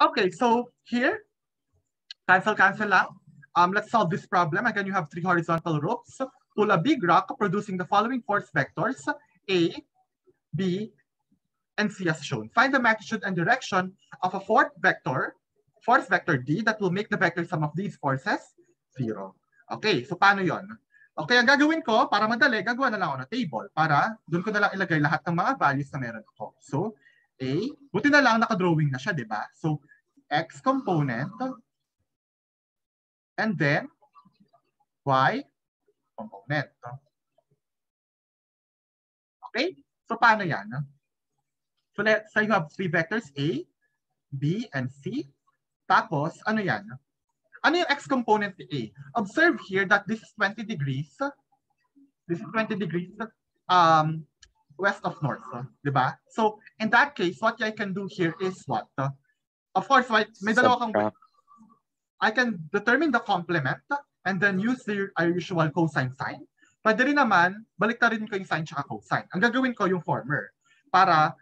Okay, so here, cancel, cancel lang. Um, let's solve this problem. Again, you have three horizontal ropes. Pull a big rock producing the following force vectors, A, B, and C as shown. Find the magnitude and direction of a fourth vector, force vector D, that will make the vector sum of these forces zero. Okay, so paano yon? Okay, ang gagawin ko, para madali, gagawa na lang ako ng table para doon ko na lang ilagay lahat ng mga values na meron ako. So, A, buti na lang nakadrawing na siya, di ba? So, X component, and then Y component. Okay? So, paano yan? So, let's say you have three vectors, A, B, and C. Tapos, ano yan? Ano yung x component A? Observe here that this is 20 degrees. This is 20 degrees um, west of north. Di ba? So, in that case, what I can do here is what? Of course, right, may dalawa kang I can determine the complement and then use the our usual cosine sign. Pwede rin naman, balik rin ko yung sine tsaka cosine. Ang gagawin ko yung former para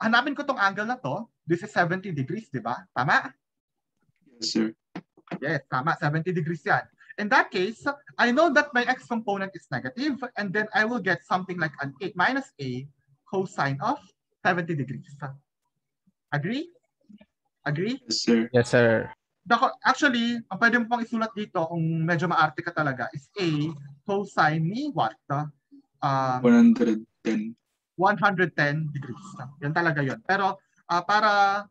hanapin ko tong angle na to. This is 70 degrees, di ba? Tama? Yes, sir. Yes, tama. 70 degrees yan. In that case, I know that my x component is negative, and then I will get something like an 8 minus a cosine of 70 degrees. Agree? Agree? Yes, sir. Yes, sir. Dako, actually, ang pwede mo pang isulat dito kung medyo maarte ka talaga is a cosine ni what? Um, 110. 110 degrees. Yan talaga yon. Pero uh, para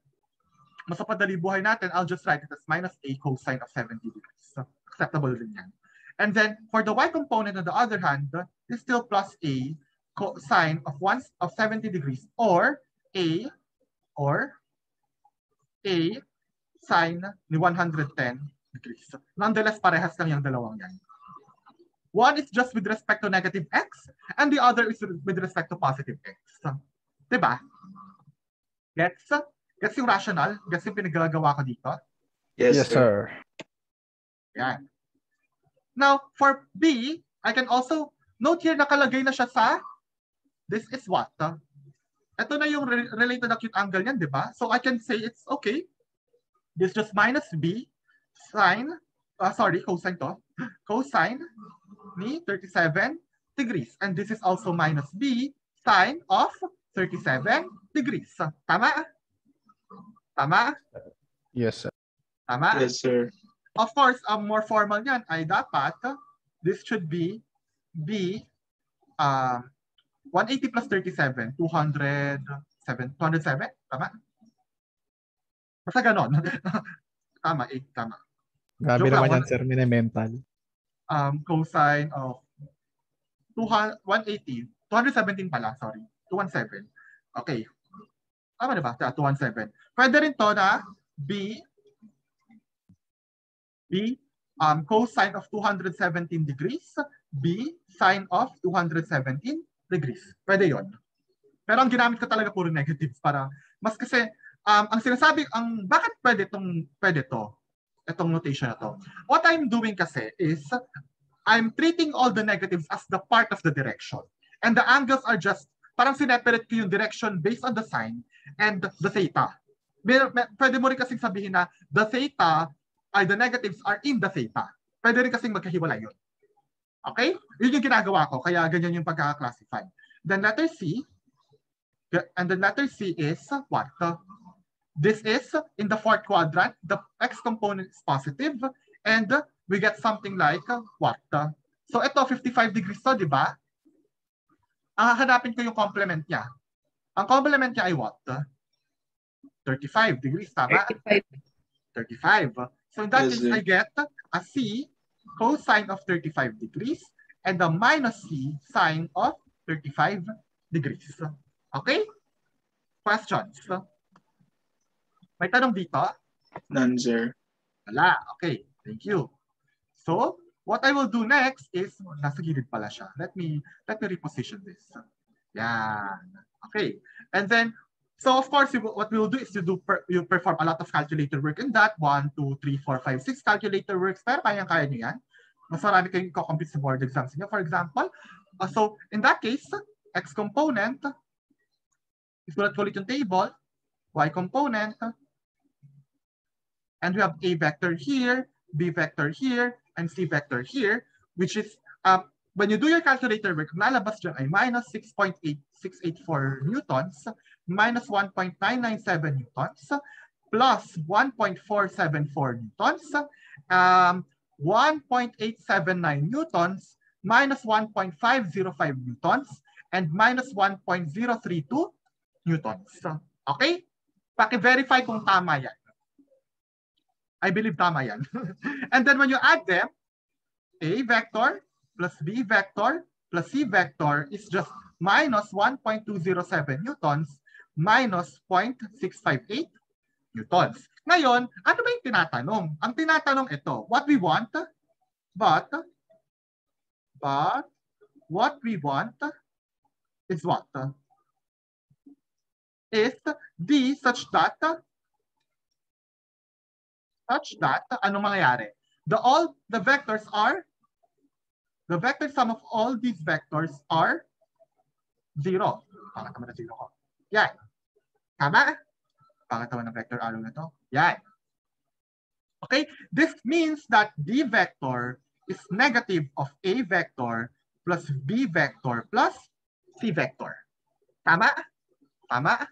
mas mapadali buhay natin, I'll just write it as minus a cosine of 70 degrees. So, acceptable rin yan. And then, for the y component, on the other hand, is still plus a cosine of, one, of 70 degrees or a or a sine ni 110 degrees. Nonetheless, parehas lang yung dalawang yan. One is just with respect to negative x, and the other is with respect to positive x. Diba? Gets? Gets yung rational? Gets yung pinagagawa ko dito? Yes, Yes, sir. sir. Yan. Now, for B, I can also, note here nakalagay na siya sa, this is what? Ito na yung re- related acute angle niyan, di ba? So I can say it's okay. This just minus B sine, uh, sorry, cosine to, cosine ni 37 degrees. And this is also minus B sine of 37 degrees. Tama? Tama? Yes, sir. Tama? Yes, sir. Of course, ang more formal niyan ay dapat this should be B uh, 180 plus 37, 207, 207, tama? Basta ganon. tama, 8, tama. Grabe Joke naman yan, sir. Mini-mental. Um, cosine of 200, 180, 217 pala, sorry. 217. Okay. Tama na ba? 217. Pwede rin to na B B um, cosine of 217 degrees, B sine of 217 degrees. Pwede yon. Pero ang ginamit ko talaga puro negatives para mas kasi um, ang sinasabi ang bakit pwede tong pwede to itong notation na to. What I'm doing kasi is I'm treating all the negatives as the part of the direction. And the angles are just parang sineperate ko yung direction based on the sign and the theta. Mer- mer- Pwede mo rin kasing sabihin na the theta ay the negatives are in the theta. Pwede rin kasing magkahiwalay yun. Okay? Yun yung ginagawa ko, kaya ganyan yung pagkaka-classify. Then letter C, and the letter C is what? This is in the fourth quadrant, the x component is positive, and we get something like what? So ito, 55 degrees to, di ba? Ang hanapin ko yung complement niya. Ang complement niya ay what? 35 degrees, tama? 35. So in that Yes, case. I get a C cosine of 35 degrees and a minus C sine of 35 degrees. Okay? Questions? May tanong dito? None, sir. Wala. Okay. Thank you. So, what I will do next is, nasa gilid pala siya. Let me, let me reposition this. Yan. Okay. And then, so of course, you, what we will do is you do per, you perform a lot of calculator work in that. One, two, three, four, five, six calculator works. Pero kayang-kaya niyo yan. Mas marami kayong compute sa board exams niyo. For example, uh, so in that case, x component, isulat ko ulit yung table, y component, And we have A vector here, B vector here, and C vector here, which is, um, when you do your calculator work, lalabas dyan ay minus 6.8684 newtons, minus 1.997 newtons, plus 1.474 newtons, um, 1.879 newtons, minus 1.505 newtons, and minus 1.032 newtons. Okay? Paki-verify kung tama yan. I believe tama yan. and then when you add them, A vector plus B vector plus C vector is just minus 1.207 newtons minus 0.658 newtons. Ngayon, ano ba yung tinatanong? Ang tinatanong ito, what we want, but, but, what we want is what? Is D such that, such that, ano mangyayari? The all, the vectors are, the vector sum of all these vectors are zero. Pangat naman na zero ko. Yan. Tama? Pangatawan ng vector arrow na to. Yan. Okay? This means that D vector is negative of A vector plus B vector plus C vector. Tama? Tama?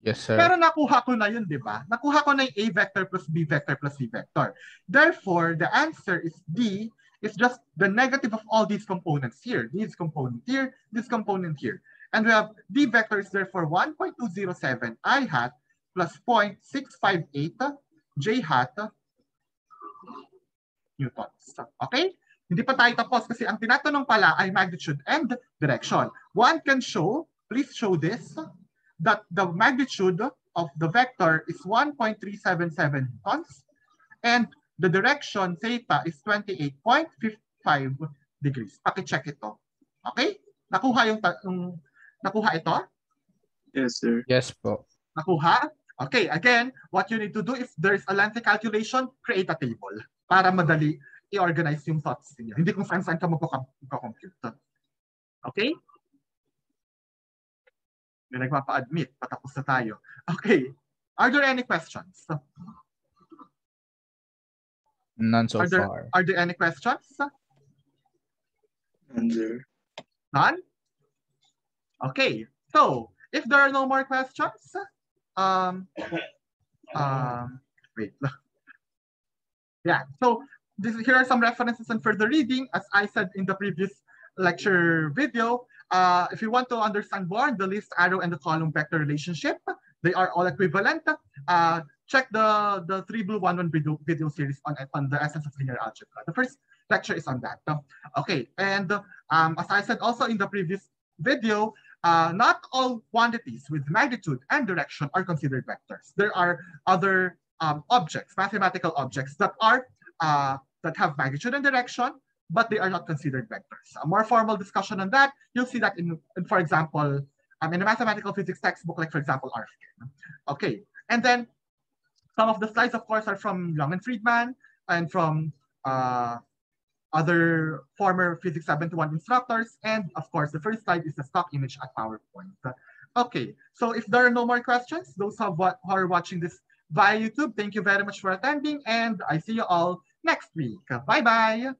Yes, sir. Pero nakuha ko na yun, di ba? Nakuha ko na yung A vector plus B vector plus C vector. Therefore, the answer is D is just the negative of all these components here. This component here, this component here. And we have D vector is therefore 1.207 I hat plus 0.658 J hat newtons. Okay? Hindi pa tayo tapos kasi ang tinatanong pala ay magnitude and direction. One can show, please show this, that the magnitude of the vector is 1.377 newtons and the direction theta is 28.55 degrees. Paki-check ito. Okay? Nakuha yung, yung nakuha ito? Yes, sir. Yes po. Nakuha? Okay, again, what you need to do if there's a lengthy calculation, create a table para madali i-organize yung thoughts niyo. Hindi kung saan-saan ka magko-compute. Okay? May nagpapa-admit, patapos na tayo. Okay. Are there any questions? None so Are there, far. are there any questions? And sir. None? Okay. So, if there are no more questions, um, um, wait. Yeah. So, this, here are some references and further reading. As I said in the previous lecture video, uh, if you want to understand more the list arrow and the column vector relationship, they are all equivalent. Uh, check the the three blue one one video video series on on the essence of linear algebra. The first lecture is on that. Okay, and um, as I said also in the previous video, uh, not all quantities with magnitude and direction are considered vectors. There are other um, objects, mathematical objects that are uh, that have magnitude and direction, but they are not considered vectors. A more formal discussion on that, you'll see that in, in for example, um, in a mathematical physics textbook, like for example, RFK. Okay, and then some of the slides, of course, are from Young and Friedman and from uh, other former Physics 71 instructors. And of course, the first slide is the stock image at PowerPoint. Okay, so if there are no more questions, those who, who are watching this via YouTube, thank you very much for attending, and I see you all next week. Bye-bye.